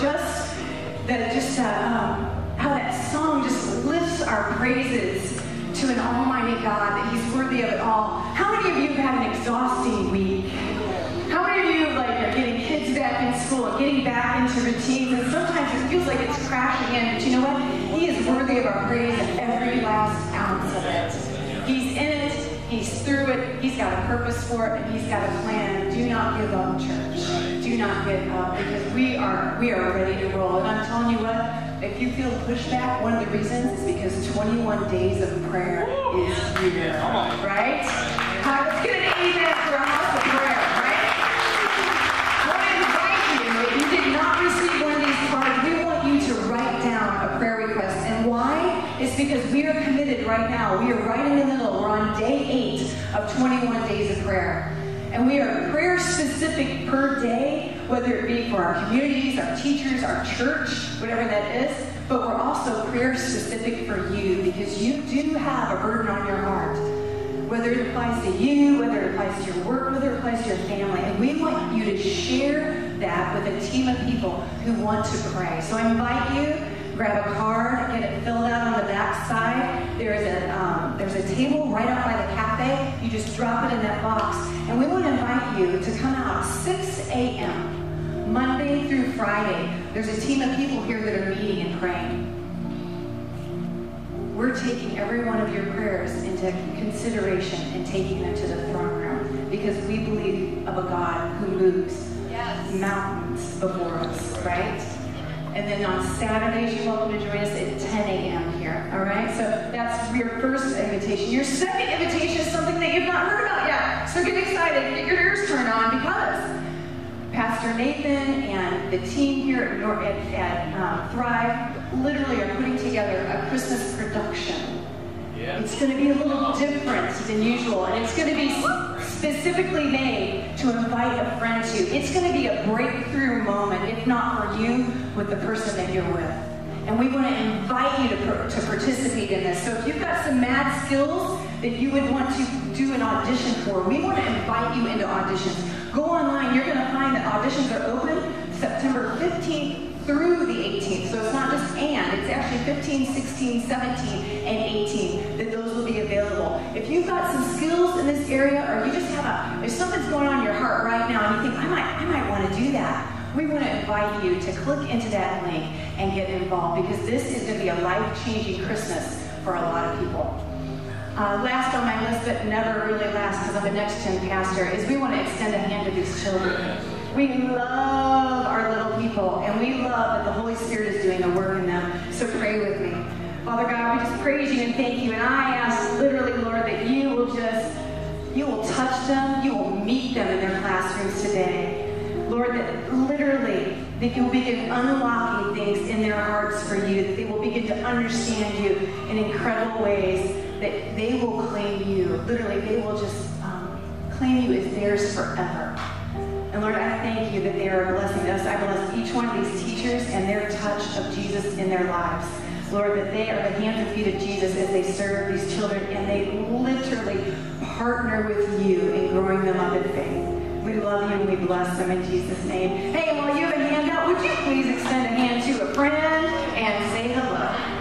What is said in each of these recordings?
just that just uh, um, how that song just lifts our praises to an almighty God that He's worthy of it all. How many of you have had an exhausting week? How many of you like are getting kids back in school and getting back into routines and sometimes it feels like it's crashing in, but you know what? He is worthy of our praise every last he's through it, he's got a purpose for it, and he's got a plan. Do not give up, church. Do not give up because we are we are ready to roll. And I'm telling you what, if you feel pushback, one of the reasons is because 21 days of prayer is here. Right? Uh, It's because we are committed right now. We are right in the middle. We're on day eight of 21 days of prayer. And we are prayer specific per day, whether it be for our communities, our teachers, our church, whatever that is. But we're also prayer specific for you because you do have a burden on your heart. Whether it applies to you, whether it applies to your work, whether it applies to your family. And we want you to share that with a team of people who want to pray. So I invite you grab a card, get it filled out on the back side. There's a, um, there's a table right out by the cafe. You just drop it in that box. And we want to invite you to come out 6 a.m. Monday through Friday. There's a team of people here that are meeting and praying. We're taking every one of your prayers into consideration and taking them to the throne room because we believe of a God who moves yes. mountains before us, right? And then on Saturdays, you're welcome to join us at 10 a.m. here. All right? So that's your first invitation. Your second invitation is something that you've not heard about yet. So get excited. Get your ears turned on because Pastor Nathan and the team here at, at um, Thrive literally are putting together a Christmas production. Yeah. It's going to be a little different than usual, and it's going to be specifically made to invite a friend to. It's going to be a breakthrough moment, if not for you, with the person that you're with. And we want to invite you to, to participate in this. So if you've got some mad skills that you would want to do an audition for, we want to invite you into auditions. Go online. You're going to find that auditions are open September 15th through the 18th. So it's not just and, it's actually 15, 16, 17, and 18 that those will be available. If you've got some skills in this area or you just have a, if something's going on in your heart right now and you think, I might, I might want to do that, we want to invite you to click into that link and get involved because this is going to be a life-changing Christmas for a lot of people. Uh, last on my list, but never really last because I'm the next gen pastor, is we want to extend a hand to these children. We love our little people, and we love that the Holy Spirit is doing the work in them. So pray with me. Father God, we just praise you and thank you. And I ask literally, Lord, that you will just, you will touch them, you will meet them in their classrooms today. Lord, that literally that you'll begin unlocking things in their hearts for you, that they will begin to understand you in incredible ways, that they will claim you. Literally, they will just um, claim you as theirs forever. And Lord, I thank you that they are blessing us. I bless each one of these teachers and their touch of Jesus in their lives. Lord, that they are the hands and feet of Jesus as they serve these children and they literally partner with you in growing them up in faith. We love you and we bless them in Jesus' name. Hey, while you have a hand out, would you please extend a hand to a friend and say hello?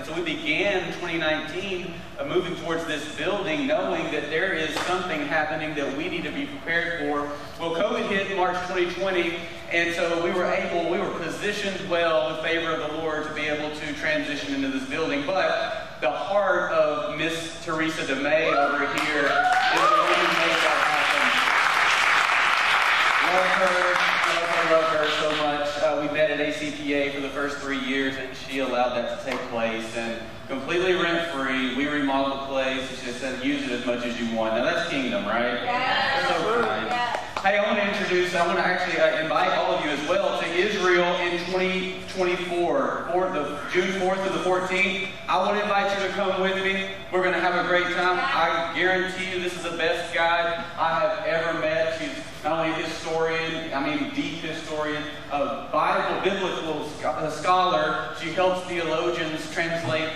And so we began 2019 uh, moving towards this building, knowing that there is something happening that we need to be prepared for. Well, COVID hit March 2020, and so we were able, we were positioned well in favor of the Lord to be able to transition into this building. But the heart of Miss Teresa DeMay over here is the who made that happen. Love her love her so much. Uh, we met at ACPA for the first three years, and she allowed that to take place. And completely rent free, we remodeled the place. She just said, use it as much as you want. Now that's kingdom, right? Yeah. That's so kind. Yeah. Hey, I want to introduce, I want to actually uh, invite all of you as well to Israel in 2024, for the June 4th to the 14th. I want to invite you to come with me. We're going to have a great time. I guarantee you this is the best guide I have ever met. She's not only a historian, I mean deep historian, a Bible, biblical uh, scholar. She helps theologians translate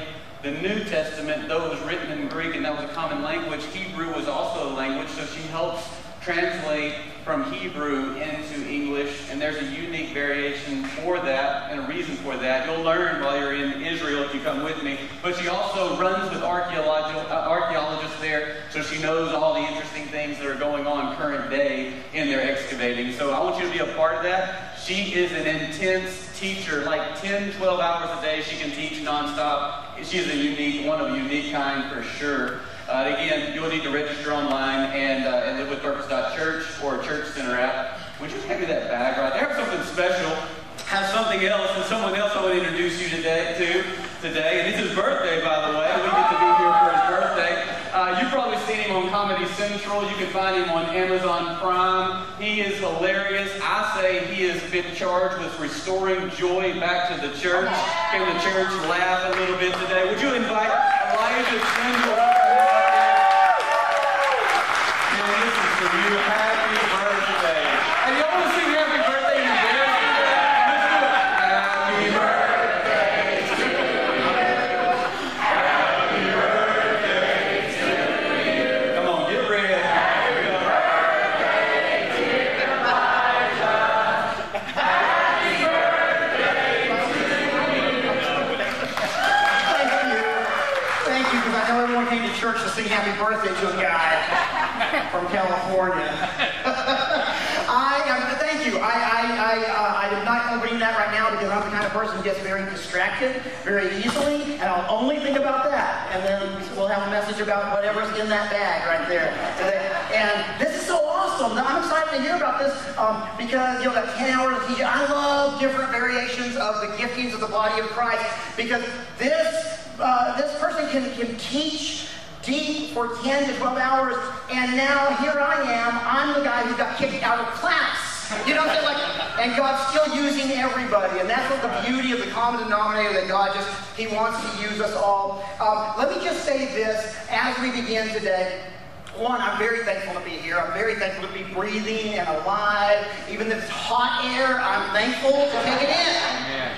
the New Testament, though it was written in Greek and that was a common language. Hebrew was also a language, so she helps translate from Hebrew into English, and there's a unique variation for that and a reason for that. You'll learn while you're in Israel if you come with me. But she also runs with uh, archaeologists there, so she knows all the interesting things that are going on current day in their excavating. So I want you to be a part of that. She is an intense teacher, like 10, 12 hours a day. She can teach nonstop. She is a unique, one of a unique kind for sure. Uh, again, you'll need to register online and, uh, and livewithpurpose.church or Church Center app. Would you hand me that bag right there? Have something special. Have something else, and someone else I want to introduce you today to today. And it's his birthday, by the way. We get to be here for his birthday. Uh, you've probably seen him on Comedy Central. You can find him on Amazon Prime. He is hilarious. I say he has been charged with restoring joy back to the church. Can the church laugh a little bit today? Would you invite Elijah Tindall? In that bag right there today. And this is so awesome. I'm excited to hear about this um, because you know that 10 hours of teaching. I love different variations of the giftings of the body of Christ because this uh, this person can can teach deep for 10 to 12 hours, and now here I am. I'm the guy who got kicked out of class. You know, like, and God's still using everybody, and that's what the beauty of the common denominator that God just He wants to use us all. Um, let me just say this as we begin today. One, I'm very thankful to be here. I'm very thankful to be breathing and alive. Even if it's hot air, I'm thankful to take it in.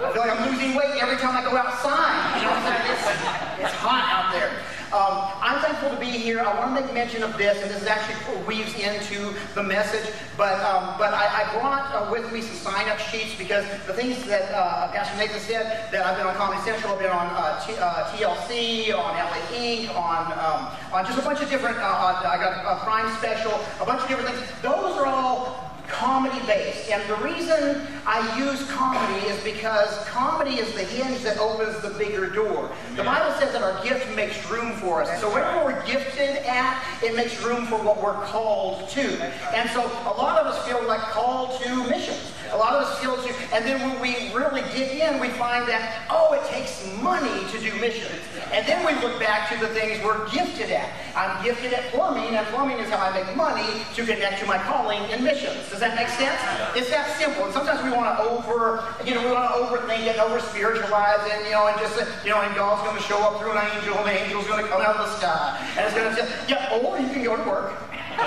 I feel like I'm losing weight every time I go outside. You know, it's, it's hot out there. Um, I'm thankful to be here. I want to make mention of this, and this actually weaves into the message. But um, but I, I brought uh, with me some sign-up sheets because the things that uh, Pastor Nathan said that I've been on Comedy Central, I've been on uh, T, uh, TLC, on LA Ink, on um, on just a bunch of different. Uh, uh, I got a Prime special, a bunch of different things. Those are all comedy based. And the reason I use comedy is because comedy is the hinge that opens the bigger door. The Bible says that our gift makes room for us. So wherever we're gifted at, it makes room for what we're called to. And so a lot of us feel like called to missions. A lot of us feel too, and then when we really dig in, we find that, oh, it takes money to do missions. And then we look back to the things we're gifted at. I'm gifted at plumbing, and plumbing is how I make money to connect to my calling in missions. Does that make sense? It's that simple. And sometimes we want to over, you know, we want to overthink it, over spiritualize it, you know, and just, you know, and God's going to show up through an angel, and the angel's going to come out of the sky, and it's going to say, yeah, or you can go to work.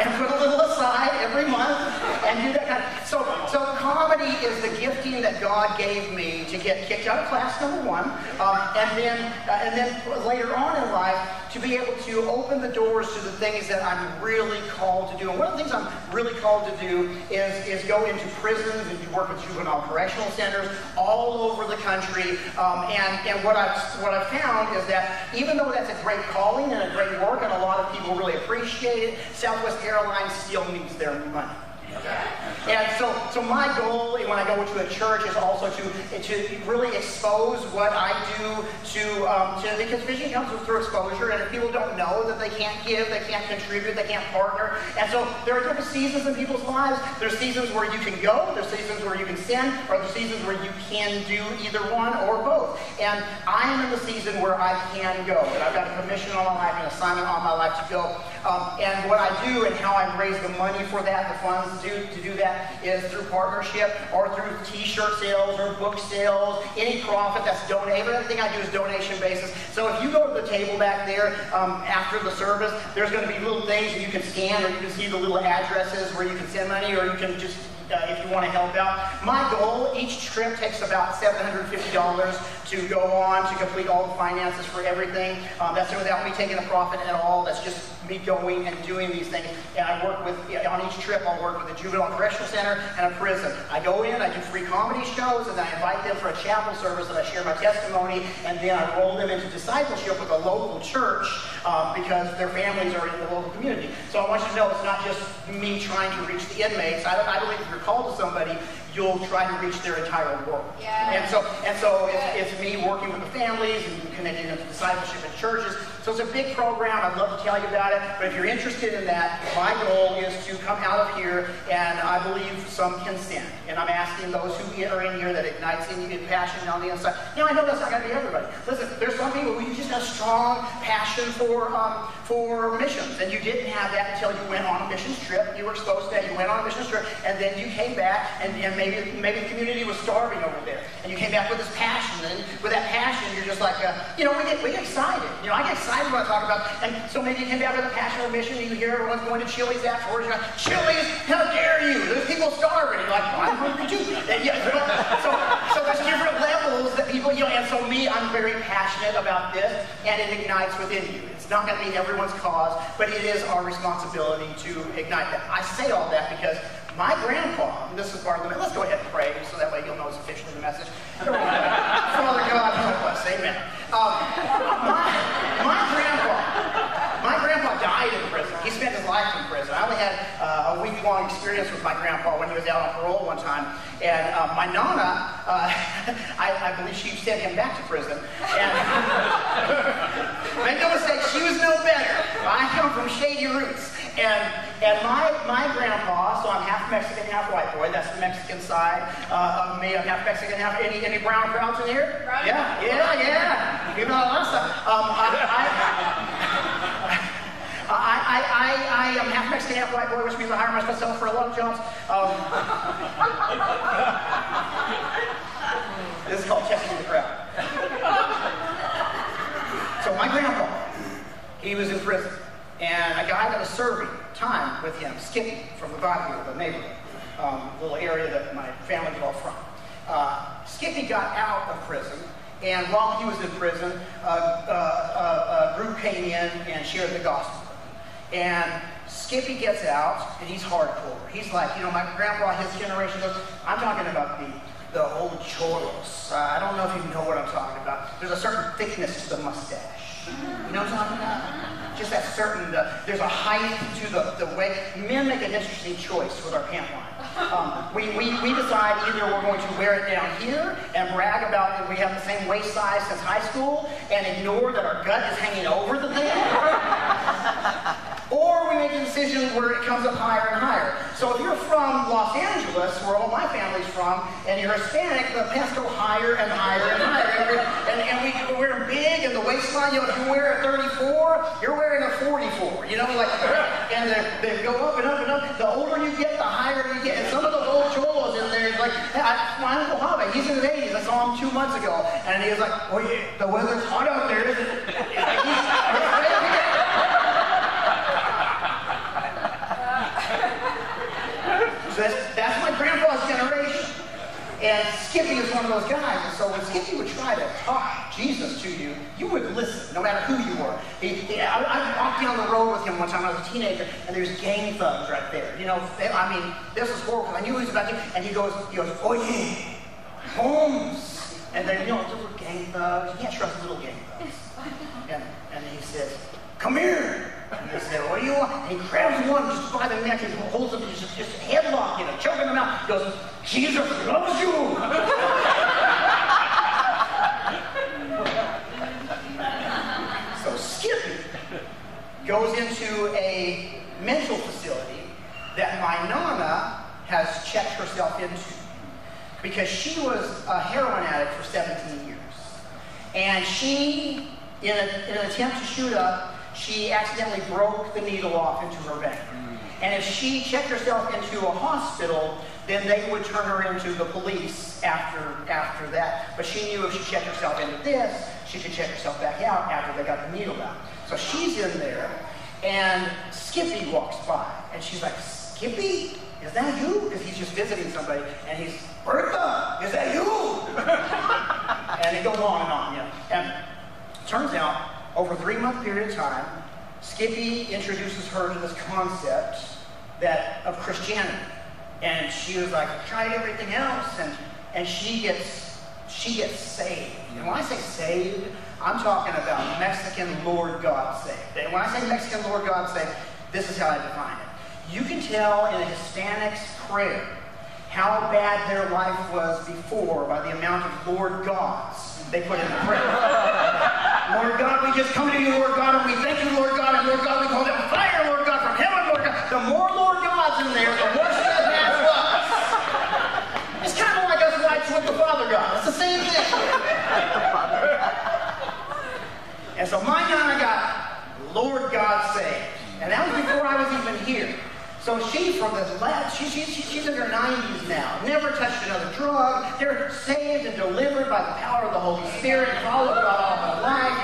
and put a little aside every month and do that kind of so so is the gifting that God gave me to get kicked out of class number one, um, and then uh, and then later on in life to be able to open the doors to the things that I'm really called to do. And one of the things I'm really called to do is is go into prisons and work with juvenile correctional centers all over the country. Um, and and what I've what I've found is that even though that's a great calling and a great work, and a lot of people really appreciate it, Southwest Airlines still needs their money. And so, so my goal when I go to a church is also to, to really expose what I do to, um, to because vision comes through exposure, and if people don't know that they can't give, they can't contribute, they can't partner, and so there are different seasons in people's lives. There's seasons where you can go, there's seasons where you can send, or there's seasons where you can do either one or both. And I am in the season where I can go, and I've got a commission on my life, an assignment on my life to go. Um, and what I do and how I raise the money for that, the funds do to do that is through partnership or through t-shirt sales or book sales, any profit that's donated. Everything I do is donation basis. So if you go to the table back there um, after the service, there's going to be little things you can scan or you can see the little addresses where you can send money or you can just uh, if you want to help out. My goal, each trip takes about $750 to go on to complete all the finances for everything. Um, that's without me taking a profit at all. That's just me going and doing these things. And I work with, on each trip, I'll work with a juvenile correctional center and a prison. I go in, I do free comedy shows, and I invite them for a chapel service, and I share my testimony, and then I roll them into discipleship with a local church um, because their families are in the local community. So I want you to know it's not just me trying to reach the inmates. I, I believe if you're called to somebody, you'll try to reach their entire world. Yeah. And so, and so it's, it's, me working with the families and connecting them to discipleship in churches. So it's a big program. I'd love to tell you about it. But if you're interested in that, my goal is to come out of here, and I believe some can stand. And I'm asking those who are in here that ignites in passion on the inside. Know, I know that's not going to be everybody. Listen, there's some people who just have strong passion for um, for missions, and you didn't have that until you went on a missions trip. You were exposed to that. You went on a missions trip, and then you came back, and, and maybe maybe the community was starving over there, and you came back with this passion, and with that passion, you're just like, uh, you know, we get we get excited. You know, I get excited when I talk about, and so maybe you came back with a passion or mission, you hear everyone's going to Chili's afterwards. You're like, Chili's, how dare you? There's people starving. You're like, well, I'm hungry too. And, yeah, so, so there's different levels that people, you know, and so me, I'm very passionate about this, and it ignites within you. It's not going to be everyone's cause, but it is our responsibility to ignite that. I say all that because my grandpa, and this is part of the, let's go ahead and pray so that way you'll know it's officially the message. Father God, help us. Amen. Um, my, my grandpa, my grandpa died in prison. He spent his life in prison. I only had week-long experience with my grandpa when he was out on parole one time. And uh, my nana, uh, I, I, believe she sent him back to prison. And make no mistake, she was no better. I come from shady roots. And, and my, my grandpa, so I'm half Mexican, half white boy. That's the Mexican side uh, of me. I'm half Mexican, half any any brown crowds in here? Brown yeah, yeah, yeah. You know a lot of stuff. Um, I, I, I, I, I, am half Mexican, half white boy, which means I hire myself for a lot of jobs. Um, this is called testing the crowd. so my grandpa, he was in prison. And a guy that was serving time with him, Skippy from the Barrio, the neighborhood, um, little area that my family's all from. Uh, Skippy got out of prison, and while he was in prison, uh, uh, a group came in and shared the gospel. And Skippy gets out, and he's hardcore. He's like, you know, my grandpa, his generation, goes, I'm talking about the the old cholos. Uh, I don't know if you know what I'm talking about. There's a certain thickness to the mustache. You know what I'm talking about? just that certain, there's a height to the, the way. Men make an interesting choice with our pant line. Um, we, we, we decide either we're going to wear it down here and brag about that we have the same waist size since high school and ignore that our gut is hanging over the thing. we make a decision where it comes up higher and higher. So if you're from Los Angeles, where all my family's from, and you're Hispanic, the pants go higher and higher and higher. And, and we, we're big, and the waistline, you know, if you wear a 34, you're wearing a 44. You know, like, and they, they go up and up and up. The older you get, the higher you get. And some of those old cholos in there, like, I, my Uncle Javi, he's in his 80s. I saw him two months ago, and he was like, oh yeah, the weather's hot out there, isn't it? So that's, that's my grandpa's generation. And Skippy is one of those guys. And so when Skippy would try to talk Jesus to you, you would listen, no matter who you were. He, he, I, I walked down the road with him one time. I was a teenager, and there's gang thugs right there. You know, they, I mean, this was horrible. I knew he was about to. And he goes, he goes, oh yeah, Holmes. And then, you know, little gang thugs. You can't trust little gang thugs. And, and he says, come here. And they said, what do you want? And he grabs one just by the neck and holds him, just, just headlock, you know, choking him out. He goes, Jesus loves you. so Skippy goes into a mental facility that my nana has checked herself into because she was a heroin addict for 17 years. And she, in, a, in an attempt to shoot up, she accidentally broke the needle off into her vein. And if she checked herself into a hospital, then they would turn her into the police after, after that. But she knew if she checked herself into this, she could check herself back out after they got the needle out. So she's in there, and Skippy walks by, and she's like, Skippy, is that you? Because he's just visiting somebody, and he's, Bertha, is that you? and they go on and on, you know. And turns out over a three month period of time, Skippy introduces her to this concept that of Christianity. And she was like, I tried everything else, and, and she gets she gets saved. And when I say saved, I'm talking about Mexican Lord God saved. And when I say Mexican Lord God saved, this is how I define it. You can tell in a Hispanic's prayer how bad their life was before by the amount of Lord Gods they put in the prayer. Lord God, we just come to you, Lord God, and we thank you, Lord God, and Lord God, we call them fire, Lord God, from heaven, Lord God. The more Lord Gods in there, the more sin has us. It's kind of like us whites with the Father The same and so my nana got Lord God saved. And that was before I was even here. So she, from this last, she, she, she's in her 90s now, never touched another drug. They're saved and delivered by the power of the Holy Spirit, followed God all her life.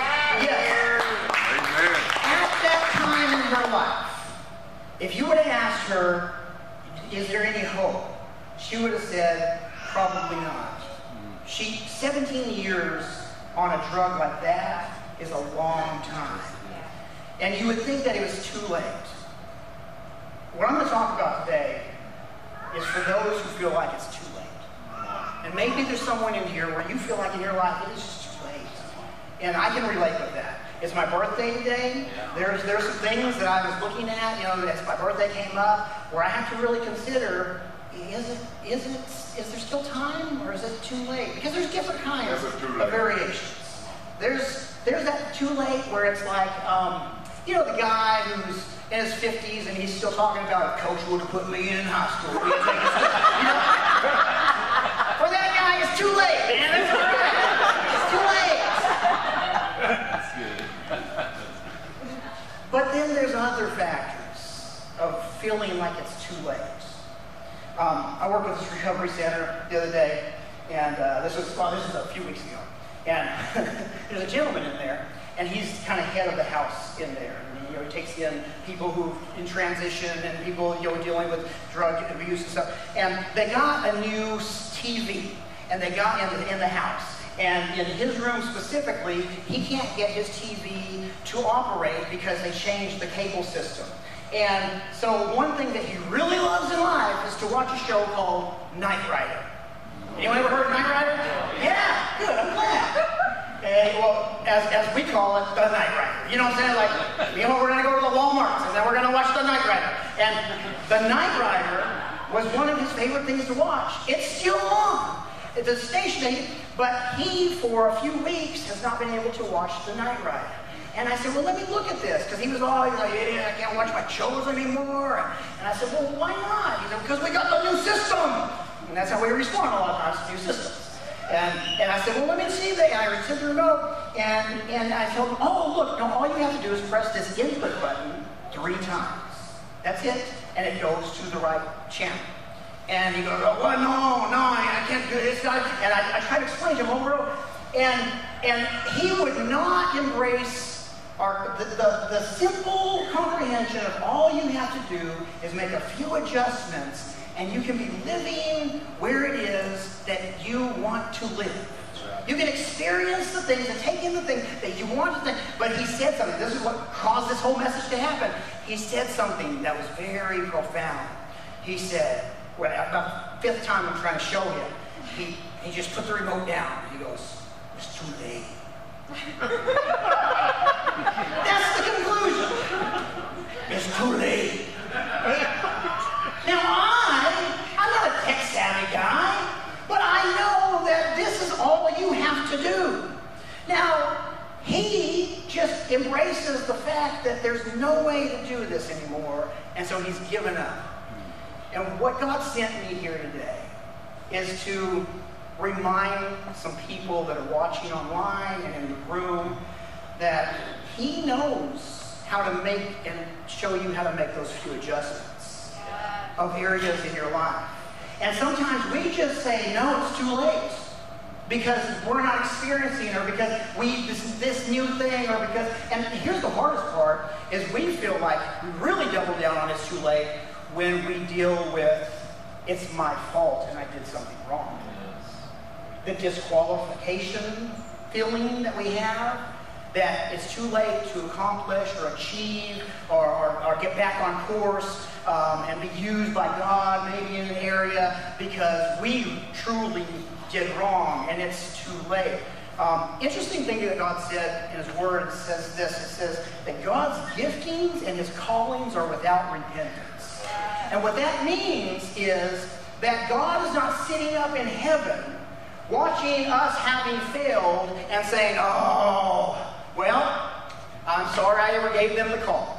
Yes. Amen. At that time in her life, if you would have asked her, is there any hope? She would have said, probably not. She, 17 years on a drug like that is a long time. And you would think that it was too late. What I'm going to talk about today is for those who feel like it's too late. And maybe there's someone in here where you feel like in your life it is just too late. And I can relate with that. It's my birthday today. There's there's some things that I was looking at, you know, as my birthday came up, where I have to really consider is it is it is there still time or is it too late? Because there's different kinds of variations. There's there's that too late where it's like um, you know the guy who's in his 50s and he's still talking about if coach would have put me in high school. You know? For that guy, it's too late, man. It's, it's too late. That's good. but then there's other factors of feeling like it's too late. Um, I worked with this recovery center the other day, and uh, this was well, this was a few weeks ago. And there's a gentleman in there, and he's kind of head of the house in there you know, he takes in people who in transition and people, you know, dealing with drug abuse and stuff. And they got a new TV, and they got in the, in the house. And in his room specifically, he can't get his TV to operate because they changed the cable system. And so one thing that he really loves in life is to watch a show called Knight Rider. Anyone ever heard of Knight Rider? Yeah, good, I'm glad. And, well, as, as we call it, the Knight Rider. You know what I'm saying? Like, you know, we're going to go to the Walmarts, and then we're going to watch the Knight Rider. And the Knight Rider was one of his favorite things to watch. It's still on. It's a station, but he, for a few weeks, has not been able to watch the Knight Rider. And I said, well, let me look at this. Because he was always like, yeah, I can't watch my shows anymore. And I said, well, why not? He said, because we got the new system. And that's how we respond a lot of times to new systems. And, and I said, well, let me see the, I the remote. And, and I told him, oh, look, no, all you have to do is press this input button three times. That's it. And it goes to the right channel. And he goes, oh, well, no, no, I, I can't do this. And I, I tried to explain to him over. And, and he would not embrace our, the, the, the simple comprehension of all you have to do is make a few adjustments and you can be living where it is that you want to live. You can experience the things and take in the things that you want to think. But he said something. This is what caused this whole message to happen. He said something that was very profound. He said, well, about the fifth time I'm trying to show him, he, he just put the remote down. He goes, it's too late. That's the conclusion. It's too late. Now I, I'm not a tech savvy guy, but I know that this is all you have to do. Now, he just embraces the fact that there's no way to do this anymore, and so he's given up. And what God sent me here today is to remind some people that are watching online and in the room that He knows how to make and show you how to make those few adjustments of areas in your life. And sometimes we just say, no, it's too late because we're not experiencing or because we this, this new thing or because and here's the hardest part is we feel like we really double down on it's too late when we deal with it's my fault and I did something wrong the disqualification feeling that we have that it's too late to accomplish or achieve or, or, or get back on course um, and be used by God maybe in an area because we truly did wrong and it's too late. Um, interesting thing that God said in His Word it says this it says that God's giftings and His callings are without repentance. And what that means is that God is not sitting up in heaven watching us having failed and saying, oh, well, I'm sorry I ever gave them the call.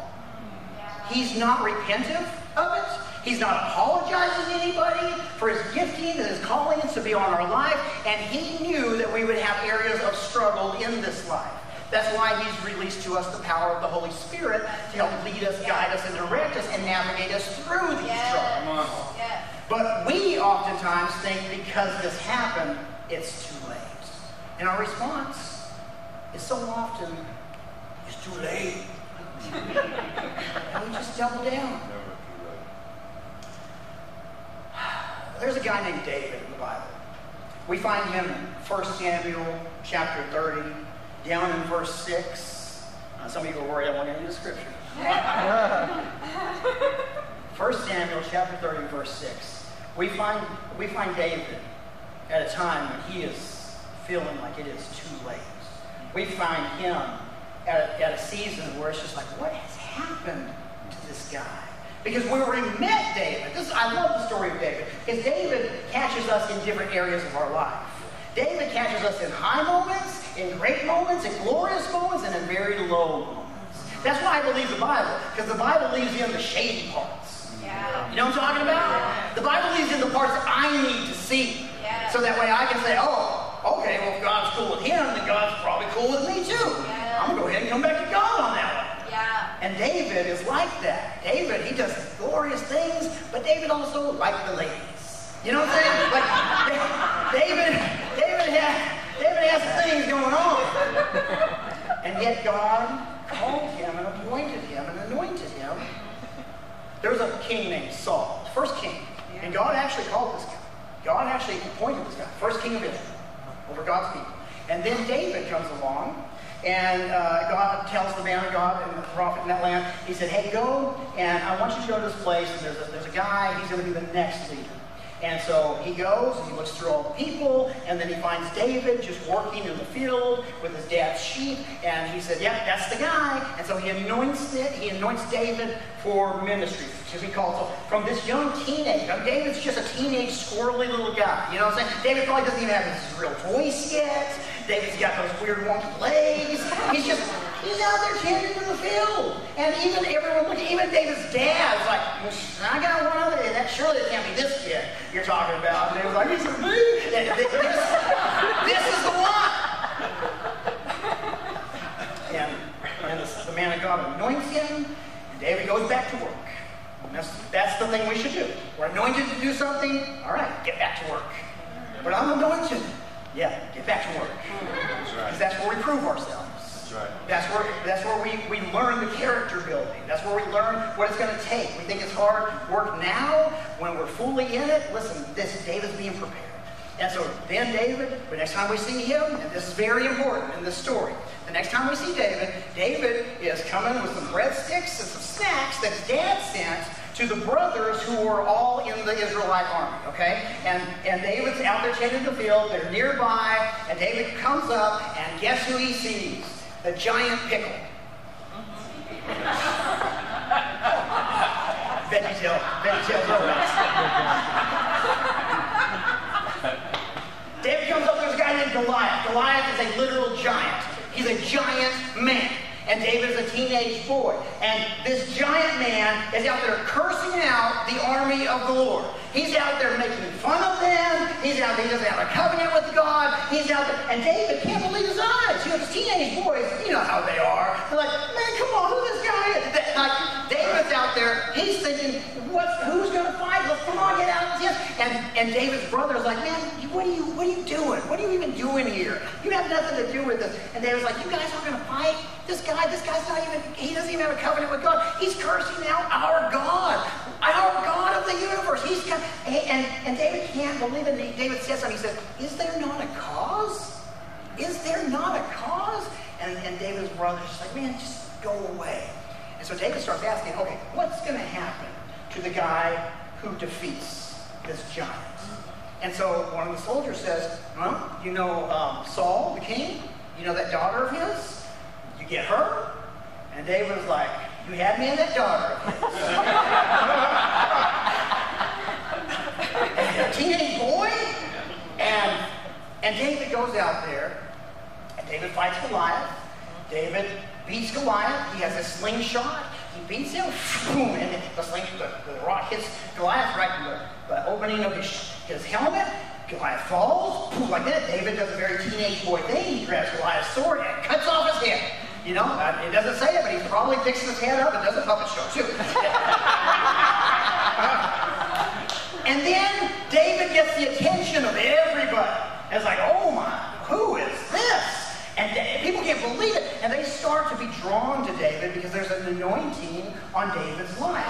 He's not repentant of it. He's not apologizing to anybody for his gifting and his callings to be on our life. And he knew that we would have areas of struggle in this life. That's why he's released to us the power of the Holy Spirit to help lead us, guide us, and direct us and navigate us through these yes. struggles. Yes. But we oftentimes think because this happened, it's too late. And our response is so often, it's too late. and we just double down. There's a guy named David in the Bible. We find him in 1 Samuel chapter 30, down in verse 6. Uh, some of you are worried I won't get into the scripture. 1 Samuel chapter 30, verse 6. We find, we find David at a time when he is feeling like it is too late. We find him at a, at a season where it's just like, what has happened to this guy? Because where we met David, this, I love the story of David, because David catches us in different areas of our life. David catches us in high moments, in great moments, in glorious moments, and in very low moments. That's why I believe the Bible, because the Bible leaves in the shady parts. Yeah. You know what I'm talking about? Yeah. The Bible leaves in the parts that I need to see. So that way I can say, oh, okay, well, if God's cool with him, then God's probably cool with me too. I'm going to go ahead and come back to God on that one. Yeah. And David is like that. David, he does glorious things, but David also likes the ladies. You know what I'm saying? Like, David, David has, David has things going on. And yet God called him and appointed him and anointed him. There was a king named Saul, first king. And God actually called this. God actually appointed this guy, first king of Israel, over God's people. And then David comes along, and uh, God tells the man of God and the prophet in that land, he said, hey, go, and I want you to go to this place, and there's a, there's a guy, he's going to be the next leader. And so he goes, and he looks through all the people, and then he finds David just working in the field with his dad's sheep, and he said, yep, that's the guy. And so he anoints it, he anoints David for ministry, because he calls from this young teenage. David's just a teenage, squirrely little guy. You know what I'm saying? David probably doesn't even have his real voice yet. David's got those weird wonky legs. He's just He's out there tending in the field. And even everyone even David's dad's like, I got one other. Day. That surely it can't be this kid you're talking about. And was like, he's me. This, this is the one. And, and the, the man of God anoints him, and David goes back to work. That's, that's the thing we should do. We're anointed to do something. All right, get back to work. But I'm anointed. Yeah, get back to work. Because right. that's where we prove ourselves. That's right. That's where that's where we, we learn the character building. That's where we learn what it's going to take. We think it's hard work now. When we're fully in it, listen, this is David's being prepared. And so then David, the next time we see him, and this is very important in this story, the next time we see David, David is coming with some breadsticks and some snacks that dad sent to the brothers who were all in the Israelite army, okay? And, and David's out there tending the field, they're nearby, and David comes up, and guess who he sees? The giant pickle. Veggie tail, veggie tail David comes up, there's a guy named Goliath. Goliath is a literal giant. He's a giant man and David is a teenage boy. And this giant man is out there cursing out the army of the Lord. He's out there making fun of them. He's out there, he doesn't have a covenant with God. He's out there, and David can't believe his eyes. You know, these teenage boys, you know how they are. They're like, man, come on, who this guy is? Like, David's out there, he's thinking, what's, who's going to fight? Come on, get out of this. And, and David's brother's like, man, what are you, what are you doing? What are you even doing here? You have nothing to do with this. And David's like, you guys aren't going to fight? This guy, this guy's not even, he doesn't even have a covenant with God. He's cursing out our God, our God of the universe. He's and, and David can't believe it. David says something. He says, Is there not a cause? Is there not a cause? And, and David's brother's like, Man, just go away. And so David starts asking, Okay, what's going to happen to the guy who defeats this giant? And so one of the soldiers says, Well, you know um, Saul, the king? You know that daughter of his? You get her? And David was like, you had me in that daughter and a teenage boy? And, and David goes out there, and David fights Goliath. David beats Goliath. He has a slingshot. Boom, and the, sling, the, the rock hits Goliath right in the, the opening of his, his helmet. Goliath falls, boom, like that. David does a very teenage boy thing. He grabs Goliath's sword and cuts off his head. You know, uh, it doesn't say it, but he probably picks his head up and does a puppet show too. and then David gets the attention of everybody. It's like, oh my, who is this? And people can't believe it. To be drawn to David because there's an anointing on David's life.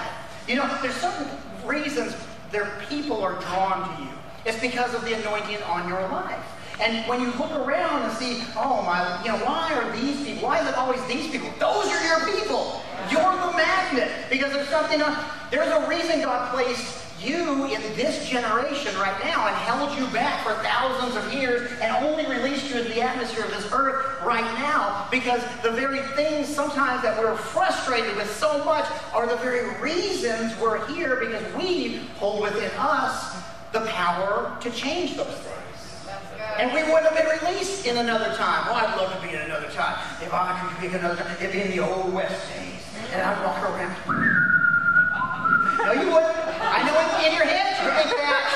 You know, there's certain reasons their people are drawn to you. It's because of the anointing on your life. And when you look around and see, oh my, you know, why are these people? Why is it always these people? Those are your people. You're the magnet because there's something. Uh, there's a reason God placed you in this generation right now and held you back for thousands of years and only released you into the atmosphere of this earth right now because the very things sometimes that we're frustrated with so much are the very reasons we're here because we hold within us the power to change those things. And we wouldn't have been released in another time. Oh, I'd love to be in another time. If I could pick another time, it'd be in the old West days. And I'd walk around. No, you wouldn't. I in your head you think that.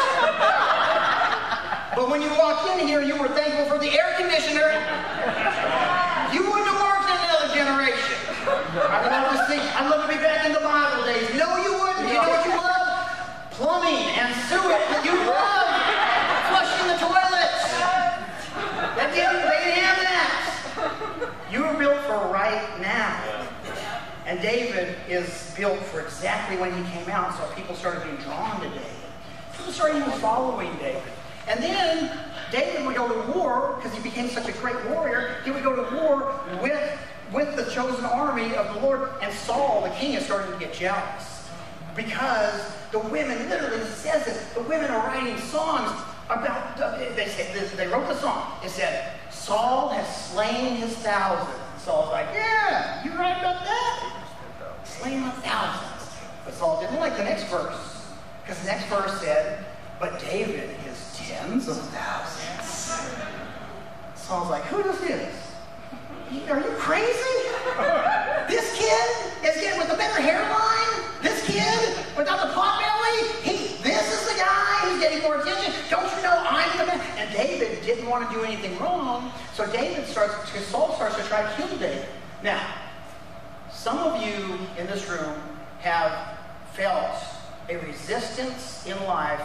But when you walked in here, you were thankful for the air conditioner. You wouldn't have worked in another generation. I'd love to see. I'd love to be back in the Bible days. No, you wouldn't. You know what you love? Plumbing and sewage. You love flushing the toilet. That didn't, they didn't have that. You were built for right now. And David is built for exactly when he came out, so people started being drawn to David. People started even following David. And then David would go to war, because he became such a great warrior, he would go to war with, with the chosen army of the Lord. And Saul, the king, is starting to get jealous. Because the women, literally says it, the women are writing songs about, they, they wrote the song. It said, Saul has slain his thousands. Saul's like, yeah, you right about that? My thousands. But Saul didn't like the next verse. Because the next verse said, but David his tens of thousands. Saul's like, who does this? Are you crazy? this kid is getting with a better hairline. This kid without the pot belly. He, this is the guy who's getting more attention. Don't you know I'm the man? And David didn't want to do anything wrong, so David starts. Saul starts to try to kill David. Now, some of you in this room have felt a resistance in life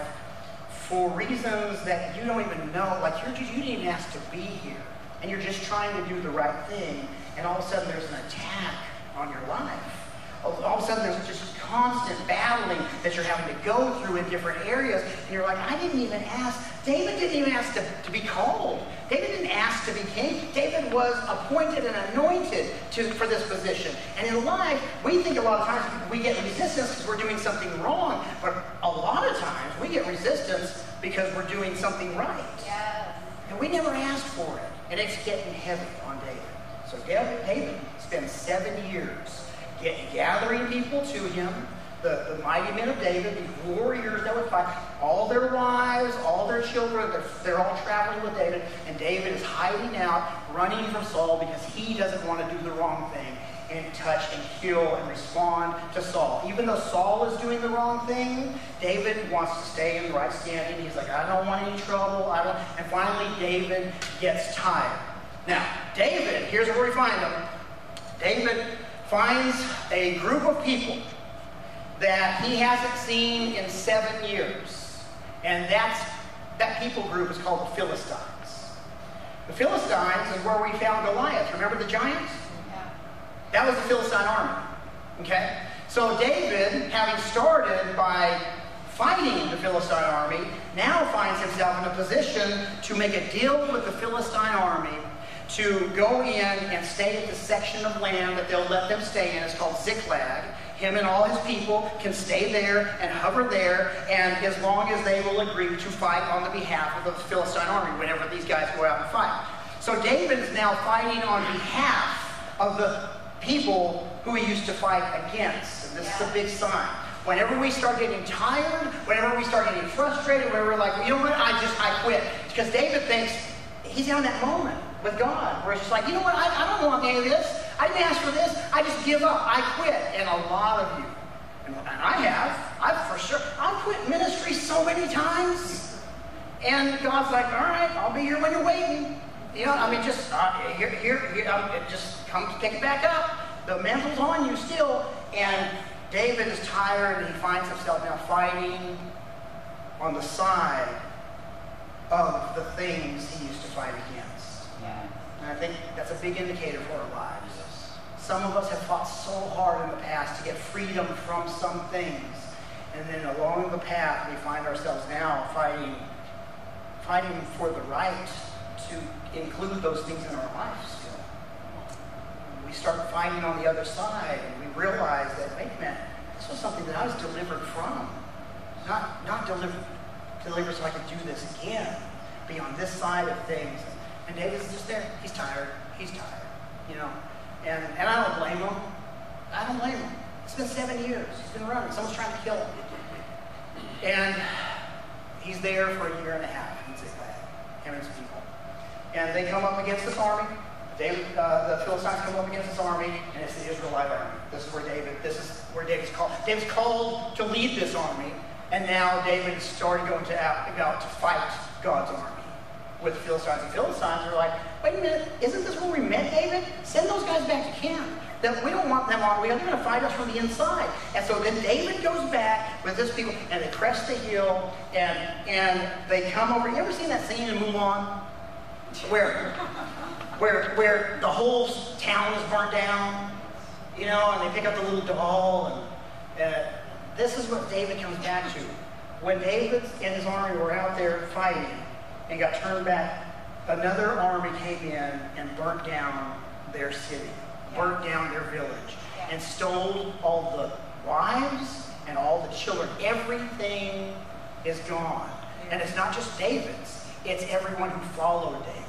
for reasons that you don't even know. Like you're you didn't even ask to be here, and you're just trying to do the right thing, and all of a sudden there's an attack on your life. All of a sudden there's just constant battling that you're having to go through in different areas, and you're like, I didn't even ask. David didn't even ask to, to be called. David didn't ask to be king. David was appointed and anointed to, for this position. And in life, we think a lot of times we get resistance because we're doing something wrong, but a lot of times we get resistance because we're doing something right. And we never asked for it. And it's getting heavy on David. So David spends seven years gathering people to him, the, the mighty men of David, these warriors that would fight, all their wives, all their children, they're, they're all traveling with David, and David is hiding out, running from Saul because he doesn't want to do the wrong thing and touch and kill and respond to Saul. Even though Saul is doing the wrong thing, David wants to stay in the right standing. He's like, I don't want any trouble. I don't. And finally, David gets tired. Now, David, here's where we find him. David finds a group of people that he hasn't seen in seven years. And that's, that people group is called the Philistines. The Philistines is where we found Goliath. Remember the giants? Yeah. That was the Philistine army. Okay? So David, having started by fighting the Philistine army, now finds himself in a position to make a deal with the Philistine army to go in and stay at the section of land that they'll let them stay in. It's called Ziklag. Him and all his people can stay there and hover there, and as long as they will agree to fight on the behalf of the Philistine army whenever these guys go out and fight. So David is now fighting on behalf of the people who he used to fight against. And this yeah. is a big sign. Whenever we start getting tired, whenever we start getting frustrated, whenever we're like, you know what, I just, I quit. Because David thinks he's in that moment with God, where it's just like, you know what, I, I don't want any of this. I didn't ask for this. I just give up. I quit. And a lot of you, and I have, I've for sure, I've quit ministry so many times. And God's like, all right, I'll be here when you're waiting. You know, I mean, just uh, here, here, here um, just come pick it back up. The mantle's on you still. And David is tired and he finds himself now fighting on the side of the things he used to fight against. And I think that's a big indicator for our lives. Some of us have fought so hard in the past to get freedom from some things. And then along the path, we find ourselves now fighting, fighting for the right to include those things in our still. We start fighting on the other side, and we realize that, wait a minute, this was something that I was delivered from. Not, not delivered, delivered so I could do this again. Be on this side of things. And David's just there. He's tired. He's tired. You know, and, and I don't blame him. I don't blame him. It's been seven years. He's been running. Someone's trying to kill him. And he's there for a year and a half in Ziklag, him and his people. And they come up against this army. David, uh, the Philistines come up against this army, and it's the Israelite army. This is where David, this is where David's called. David's called to lead this army, and now David is starting going to out, out to fight God's army with the Philistines. And Philistines are like, wait a minute, isn't this where we met David? Send those guys back to camp. That we don't want them on. They're going to fight us from the inside. And so then David goes back with his people, and they crest the hill, and and they come over. You ever seen that scene in Mulan, where where where the whole town is burnt down, you know, and they pick up the little doll, and uh, this is what David comes back to. When David and his army were out there fighting, and got turned back. Another army came in and burnt down their city, burnt down their village, and stole all the wives and all the children. Everything is gone. And it's not just David's, it's everyone who followed David.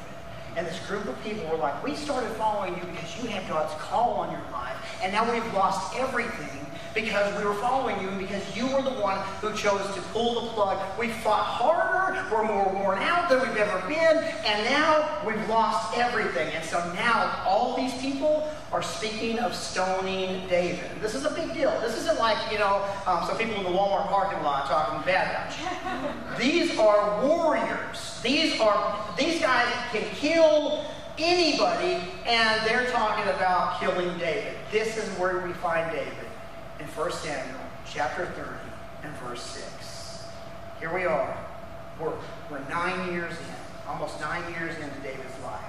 And this group of people were like, we started following you because you had God's call on your life, and now we've lost everything. Because we were following you and because you were the one who chose to pull the plug. We fought harder, we're more worn out than we've ever been, and now we've lost everything. And so now all these people are speaking of stoning David. This is a big deal. This isn't like, you know, um, some people in the Walmart parking lot talking bad about you. These are warriors. These are these guys can kill anybody, and they're talking about killing David. This is where we find David in 1 Samuel chapter 30 and verse 6. Here we are. We're, we're nine years in, almost nine years into David's life.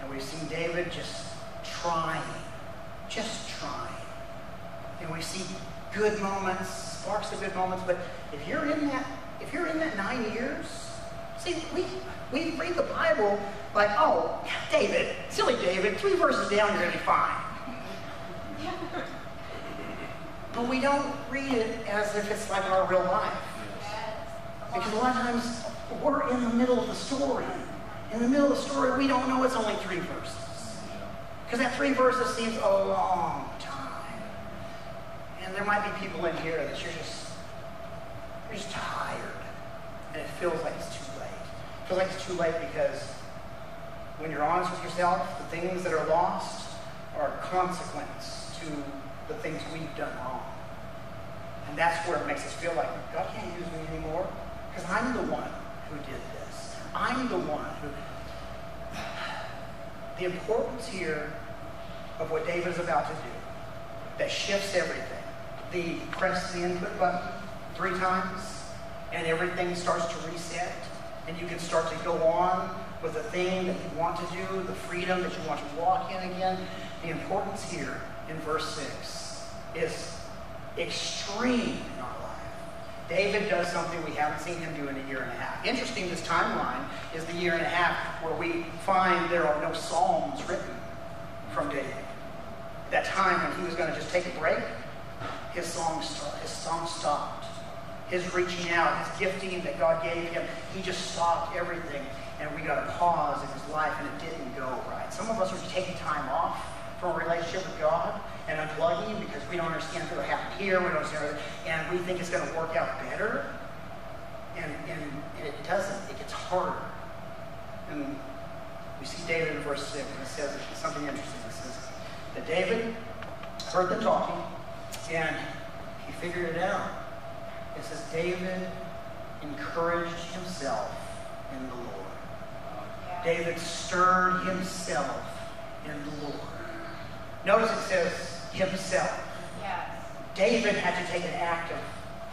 And we've seen David just trying, just trying. And we see good moments, sparks of good moments, but if you're in that, if you're in that nine years, see, we we read the Bible like, oh, David, silly David, three verses down, you're going to be fine. But we don't read it as if it's like our real life. Because a lot of times we're in the middle of the story. In the middle of the story, we don't know it's only three verses. Because that three verses seems a long time. And there might be people in here that you're just, you're just tired. And it feels like it's too I feels like it's too late because when you're honest with yourself, the things that are lost are a consequence to the things we've done wrong. And that's where it makes us feel like God can't use me anymore because I'm the one who did this. I'm the one who. The importance here of what David is about to do that shifts everything. The press the input button three times and everything starts to reset and you can start to go on with the thing that you want to do, the freedom that you want to walk in again. The importance here in verse 6 is extreme in our life. David does something we haven't seen him do in a year and a half. Interesting, this timeline is the year and a half where we find there are no psalms written from David. That time when he was going to just take a break, his song, his song stopped his reaching out, his gifting that God gave him, he just stopped everything. And we got a pause in his life and it didn't go right. Some of us are taking time off from a relationship with God and unplugging because we don't understand what happened here, we don't understand, and we think it's going to work out better. And, and, and it doesn't. It gets harder. And we see David in verse 6, and it says something interesting. It says that David heard them talking, and he figured it out. It says, David encouraged himself in the Lord. David stirred himself in the Lord. Notice it says himself. Yes. David had to take an act of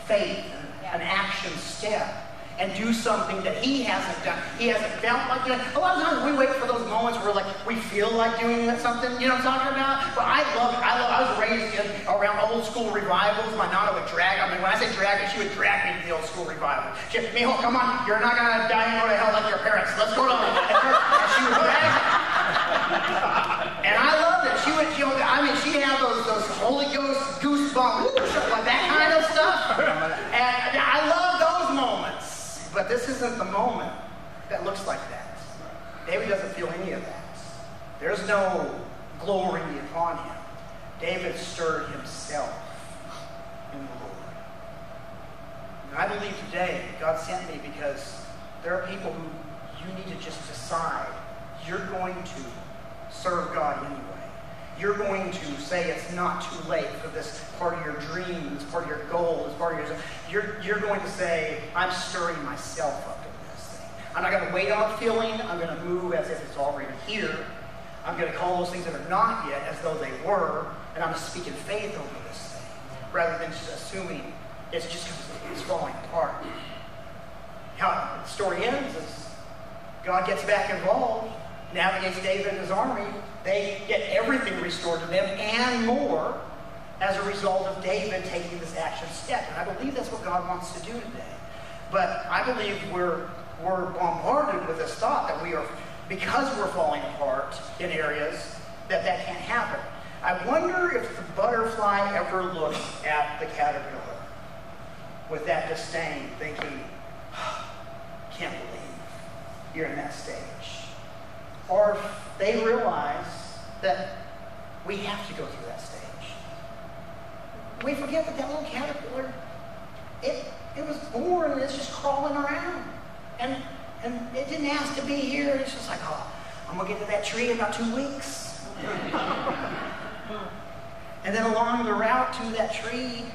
faith, an action step and do something that he hasn't done. He hasn't felt like doing. A lot of times we wait for those moments where like we feel like doing something. You know what I'm talking about? But I love. I love. I was raised in, around old school revivals. My nana would drag. I mean, when I say drag, she would drag me to the old school revival. She'd, Mijo, come on, you're not gonna die and go to hell like your parents. Let's go to. And she would drag. and I loved it. She would. She would I mean, she had those those Holy Ghost goosebumps, like that kind of stuff. And I love those moments. But this isn't the moment that looks like that. David doesn't feel any of that. There's no glory upon him. David stirred himself in the Lord. And I believe today God sent me because there are people who you need to just decide you're going to serve God anyway. You're going to say it's not too late for this part of your dream, this part of your goal, this part of your. You're, you're going to say, I'm stirring myself up in this thing. I'm not going to wait on feeling. I'm going to move as if it's already here. I'm going to call those things that are not yet as though they were, and I'm speaking faith over this thing rather than just assuming it's just it's falling apart. How the story ends is God gets back involved, navigates David and his army, they get everything restored to them and more as a result of David taking this action step. And I believe that's what God wants to do today. But I believe we're, we're bombarded with this thought that we are, because we're falling apart in areas, that that can't happen. I wonder if the butterfly ever looks at the caterpillar with that disdain, thinking, can't believe you're in that stage. Or they realize that we have to go through that stage. we forget that that little caterpillar, it, it was born and it's just crawling around. And, and it didn't ask to be here. It's just like, oh, I'm going to get to that tree in about two weeks. and then along the route to that tree,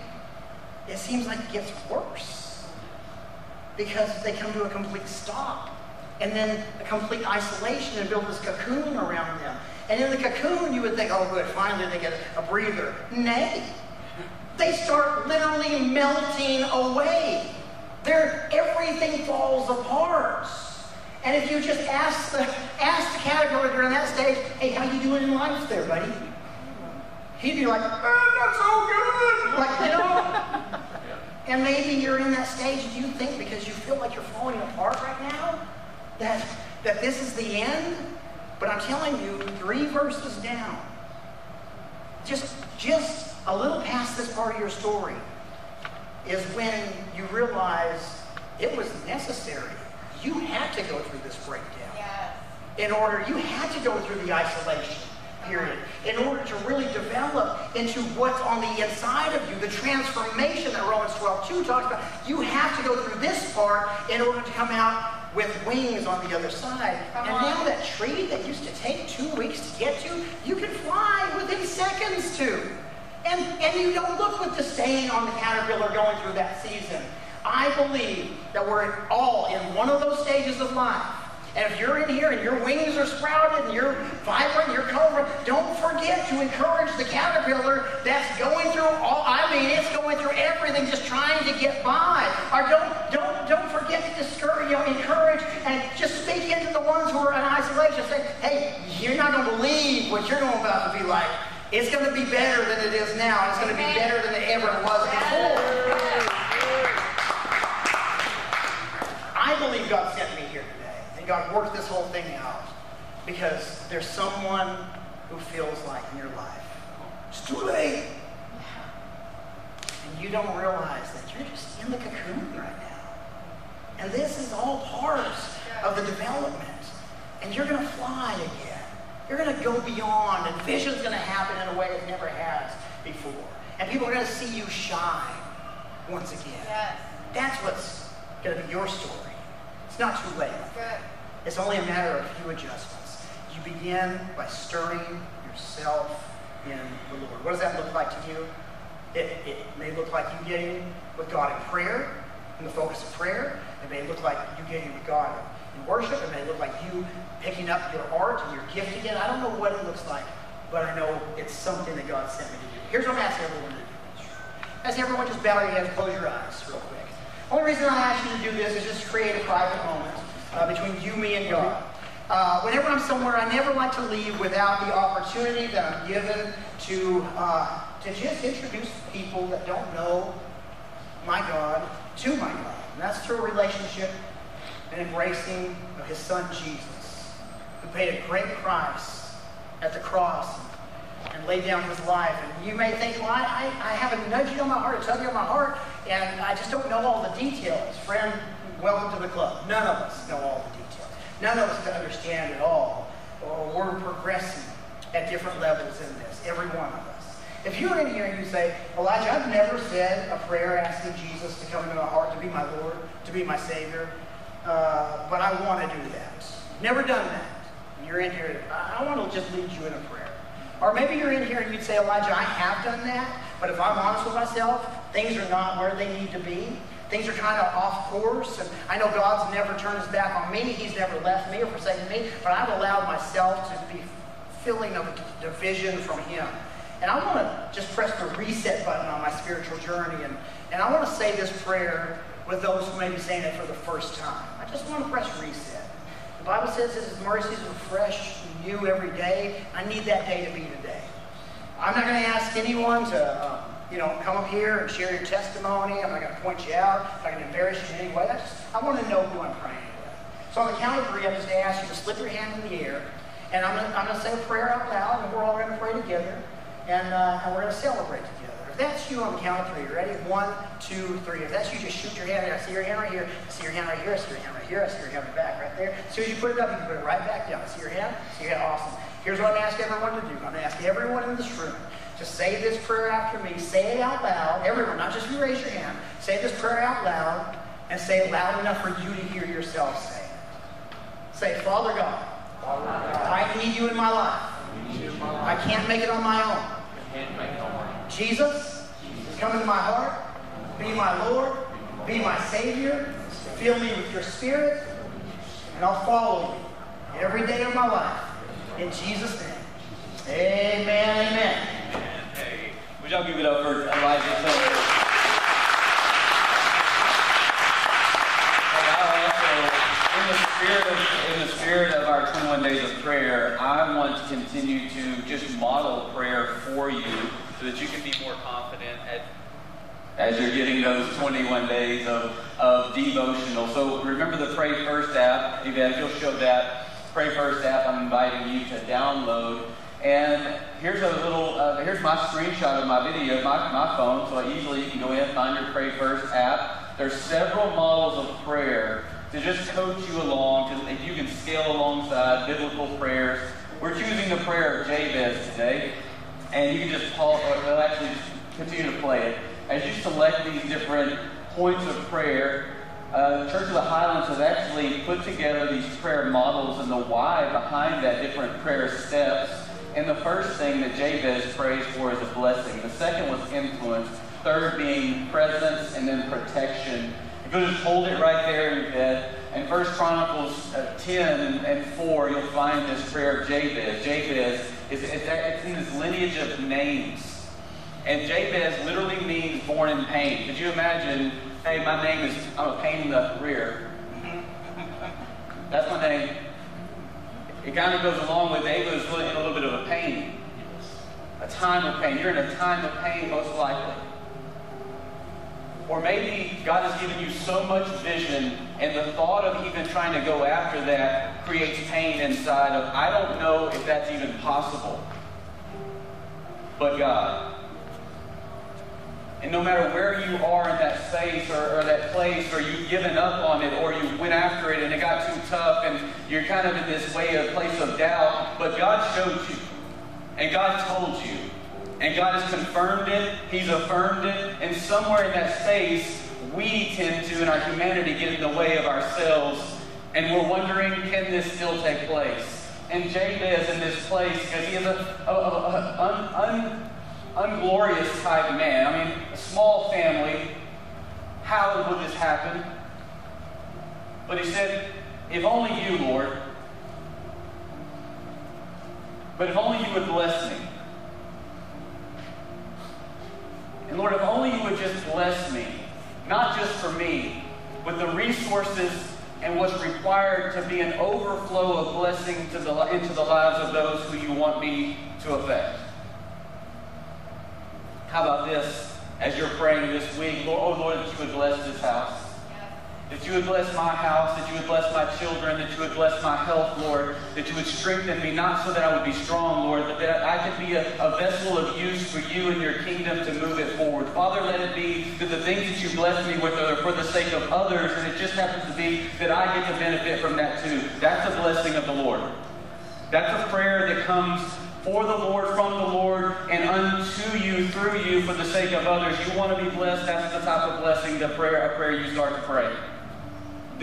it seems like it gets worse because they come to a complete stop and then a complete isolation and build this cocoon around them. And in the cocoon, you would think, oh, good, finally they get a breather. Nay, they start literally melting away. Their, everything falls apart. And if you just ask the, ask the caterpillar during that stage, hey, how you doing in life there, buddy? He'd be like, oh, not so good. Like, you know? And maybe you're in that stage and you think because you feel like you're falling apart right now, that, that this is the end. But I'm telling you, three verses down, just, just a little past this part of your story, is when you realize it was necessary. You had to go through this breakdown. Yes. In order, you had to go through the isolation uh-huh. period in order to really develop into what's on the inside of you, the transformation that Romans 12 2 talks about. You have to go through this part in order to come out with wings on the other side. Come and on. now that tree that used to take two weeks to get to, you can fly within seconds to. And, and you don't look with disdain on the caterpillar going through that season. I believe that we're all in one of those stages of life and if you're in here and your wings are sprouted and you're vibrant, you're colorful, don't forget to encourage the caterpillar that's going through all, I mean, it's going through everything just trying to get by. Or don't, don't, don't to discourage, you know, encourage and just speak into the ones who are in isolation. Say, hey, you're not going to believe what you're going about to be like. It's going to be better than it is now. It's going to be better than it ever was before. I believe God sent me here today, and God worked this whole thing out because there's someone who feels like in your life, it's too late. And you don't realize that you're just in the cocoon right now. And this is all part of the development. And you're going to fly again. You're going to go beyond, and vision's going to happen in a way it never has before. And people are going to see you shine once again. Yes. That's what's going to be your story. It's not too late. Good. It's only a matter of a few adjustments. You begin by stirring yourself in the Lord. What does that look like to you? It, it may look like you getting with God in prayer, in the focus of prayer. It may look like you getting with God in worship. It may look like you picking up your art and your gift again. I don't know what it looks like, but I know it's something that God sent me to do. Here's what I'm asking everyone to do. Ask everyone just bow your heads, close your eyes real quick. The only reason I ask you to do this is just create a private moment uh, between you, me, and God. Uh, whenever I'm somewhere, I never like to leave without the opportunity that I'm given to, uh, to just introduce people that don't know my God to my God. And that's through a relationship and embracing of his son Jesus, who paid a great price at the cross and laid down his life. And you may think, well, I, I have a nudging on my heart, a tugging on my heart, and I just don't know all the details. Friend, welcome to the club. None of us know all the details. None of us can understand it all. Or we're progressing at different levels in this, every one of us. If you're in here and you say, Elijah, I've never said a prayer asking Jesus to come into my heart, to be my Lord, to be my Savior, uh, but I want to do that. Never done that. And you're in here, I, want to just lead you in a prayer. Or maybe you're in here and you'd say, Elijah, I have done that, but if I'm honest with myself, things are not where they need to be. Things are kind of off course, and I know God's never turned his back on me. He's never left me or forsaken me, but I've allowed myself to be filling of division from him. And I want to just press the reset button on my spiritual journey, and, and I want to say this prayer with those who may be saying it for the first time. I just want to press reset. The Bible says his mercies are fresh and new every day. I need that day to be today. I'm not going to ask anyone to um, you know, come up here and share your testimony. I'm not going to point you out. I'm going to embarrass you in any way. I just, I want to know who I'm praying with. So on the count of three, I'm just going to ask you to slip your hand in the air, and I'm going to say a prayer out loud, and we're all going to pray together, and, uh, and we're going to celebrate together. If that's you on the count three, you ready? One, two, three. If that's you, just shoot your hand. I see your hand right here. I see your hand right here. I see your hand right here. I see your hand back right there. As soon as you put it up, you can put it right back down. I see your hand. I see your hand. Awesome. Here's what I'm asking everyone to do. I'm going to ask everyone in this room to say this prayer after me. Say it out loud. Everyone, not just you raise your hand. Say this prayer out loud and say it loud enough for you to hear yourself say it. Say, Father God, I need you in my life. I can't make it on my own. Jesus, come into my heart. Be my Lord. Be my Savior. Fill me with your Spirit. And I'll follow you every day of my life. In Jesus' name. Amen. Amen. Would y'all give it up for Elijah of in the spirit of our 21 days of prayer, I want to continue to just model prayer for you so that you can be more confident at as you're getting those 21 days of, of devotional. So remember the Pray First app. If you'll show that Pray First app, I'm inviting you to download. And here's a little, uh, here's my screenshot of my video, my, my phone. So easily you can go in, find your Pray First app. There's several models of prayer to just coach you along, to, if you can scale alongside biblical prayers. We're choosing the prayer of Jabez today, and you can just pause, well, actually continue to play it. As you select these different points of prayer, uh, Church of the Highlands has actually put together these prayer models and the why behind that different prayer steps. And the first thing that Jabez prays for is a blessing. The second was influence. Third being presence and then protection. If You'll just hold it right there in bed. In First Chronicles uh, 10 and, and, 4, you'll find this prayer of Jabez. Jabez is it's in this lineage of names. And Jabez literally means born in pain. Could you imagine, hey, my name is, I'm a pain in the rear. That's my name. It kind of goes along with David was really in a little bit of a pain. A time of pain. You're in a time of pain, most likely. Or maybe God has given you so much vision, and the thought of even trying to go after that creates pain inside of, I don't know if that's even possible. But God. And no matter where you are in that space or, or, that place, or you've given up on it, or you went after it and it got too tough, and you're kind of in this way of place of doubt, but God showed you, and God told you, and God has confirmed it, He's affirmed it, and somewhere in that space, we tend to, in our humanity, get in the way of ourselves, and we're wondering, can this still take place? And Jabez in this place, because he is a, a, a, a un, un, unglorious type man. I mean, a small family. How would this happen? But he said, if only you, Lord, but if only you would bless me. And Lord, if only you would just bless me, not just for me, with the resources and what's required to be an overflow of blessing to the, into the lives of those who you want me to affect. How about this? As you're praying this week, Lord, oh Lord, that you would bless this house. That you would bless my house, that you would bless my children, that you would bless my health, Lord, that you would strengthen me, not so that I would be strong, Lord, but that I could be a, a vessel of use for you and your kingdom to move it forward. Father, let it be that the things that you bless me with are for the sake of others, and it just happens to be that I get to benefit from that too. That's a blessing of the Lord. That's a prayer that comes for the Lord, from the Lord, and unto you, through you, for the sake of others. You want to be blessed, that's the type of blessing, the prayer, a prayer you start to pray.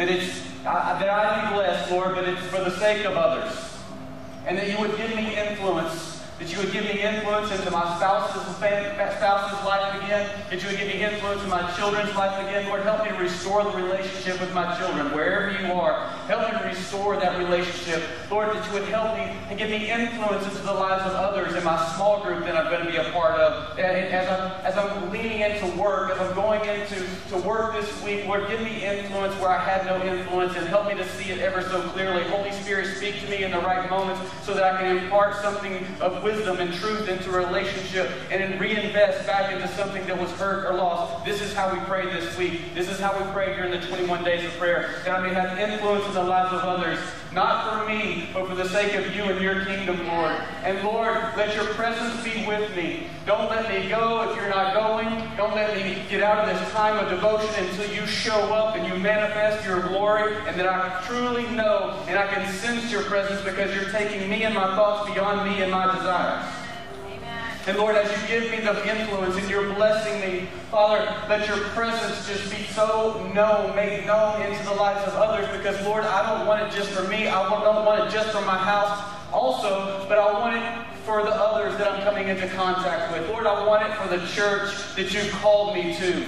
That it's uh, that I be blessed, Lord, but it's for the sake of others. And that you would give me influence that you would give me influence into my spouse's, spouse's life again. That you would give me influence in my children's life again. Lord, help me restore the relationship with my children, wherever you are. Help me restore that relationship. Lord, that you would help me and give me influence into the lives of others in my small group that I'm going to be a part of. As I'm, as I'm leaning into work, as I'm going into to work this week, Lord, give me influence where I had no influence and help me to see it ever so clearly. Holy Spirit, speak to me in the right moments so that I can impart something of wisdom wisdom and truth into a relationship and then reinvest back into something that was hurt or lost. This is how we pray this week. This is how we pray during the 21 days of prayer. God may have influence in the lives of others, not for me, but for the sake of you and your kingdom, Lord. And Lord, let your presence be with me. Don't let me go if you're not going. Don't let me get out of this time of devotion until you show up and you manifest your glory and that I truly know and I can sense your presence because you're taking me and my thoughts beyond me and my desires. And Lord, as you give me the influence and you're blessing me, Father, let your presence just be so known, made known into the lives of others because, Lord, I don't want it just for me. I don't want it just for my house also, but I want it for the others that I'm coming into contact with. Lord, I want it for the church that you've called me to.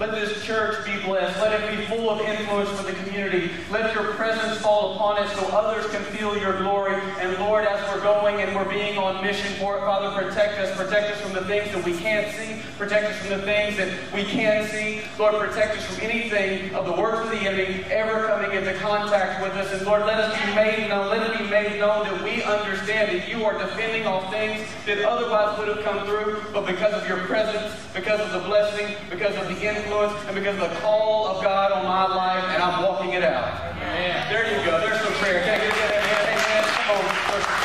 Let this church be blessed. Let it be full of influence for the community. Let your presence fall upon it so others can feel your glory. And Lord, as we're going and we're being on mission for it, Father, protect us. Protect us from the things that we can't see. Protect us from the things that we can see. Lord, protect us from anything of the works of the enemy ever coming into contact with us. And Lord, let us be made known. Let it be made known that we understand that you are defending all things that otherwise would have come through, but because of your presence, because of the blessing, because of the influence, influence and because of the call of God on my life, and I'm walking it out. Amen. There you go. There's some prayer. Can I get that amen? Come on, so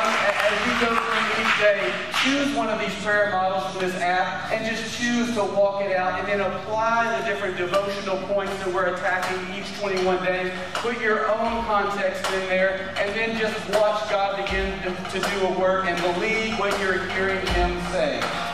as you go through each day, choose one of these prayer models from this app and just choose to walk it out and then apply the different devotional points that we're attacking each 21 days. Put your own context in there and then just watch God begin to, to do a work and believe what you're hearing Him say.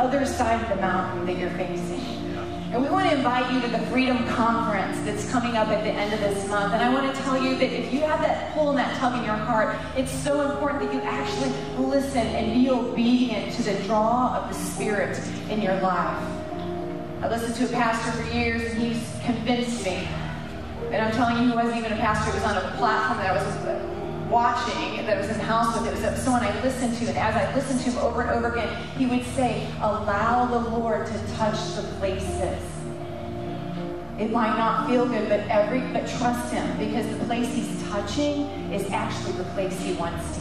Other side of the mountain that you're facing. And we want to invite you to the Freedom Conference that's coming up at the end of this month. And I want to tell you that if you have that pull and that tug in your heart, it's so important that you actually listen and be obedient to the draw of the Spirit in your life. I listened to a pastor for years, and he's convinced me. And I'm telling you, he wasn't even a pastor. He was on a platform that I was watching that was in the house with. It was someone I listened to, and as I listened to him over and over again, he would say, Allow the Lord to touch the places. It might not feel good, but every but trust him because the place he's touching is actually the place he wants to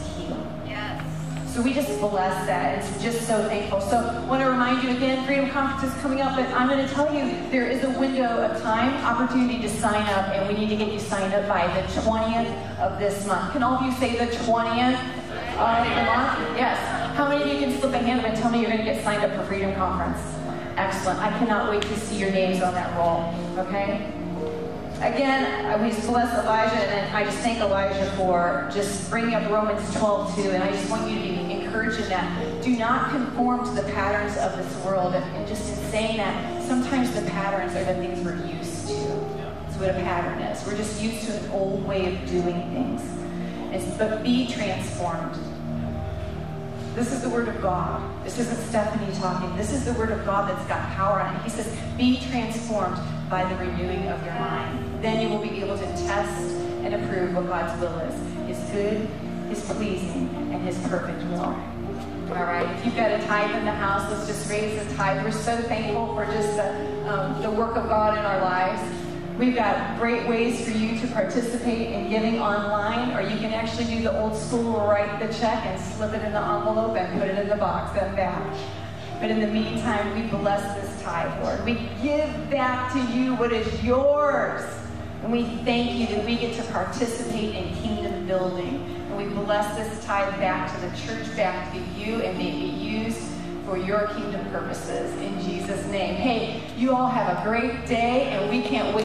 so we just bless that. It's just so thankful. So I want to remind you again, Freedom Conference is coming up, but I'm going to tell you there is a window of time, opportunity to sign up, and we need to get you signed up by the 20th of this month. Can all of you say the 20th of the month? Yes. How many of you can slip a hand up and tell me you're going to get signed up for Freedom Conference? Excellent. I cannot wait to see your names on that roll. Okay? Again, we bless Elijah, and I just thank Elijah for just bringing up Romans 12 too. And I just want you to be encouraged in that. Do not conform to the patterns of this world. And just in saying that, sometimes the patterns are the things we're used to. That's what a pattern is. We're just used to an old way of doing things. It's, but be transformed This is the word of God. This isn't Stephanie talking. This is the word of God that's got power on it. He says, be transformed by the renewing of your mind. Then you will be able to test and approve what God's will is. His good, his pleasing, and his perfect will. All right. If you've got a tithe in the house, let's just raise the tithe. We're so thankful for just the, um, the work of God in our lives. We've got great ways for you to participate in giving online, or you can actually do the old school, write the check and slip it in the envelope and put it in the box and back. But in the meantime, we bless this tithe, Lord. We give back to you what is yours. And we thank you that we get to participate in kingdom building. And we bless this tithe back to the church, back to you, and may it be used for your kingdom purposes in Jesus' name. Hey, you all have a great day, and we can't wait.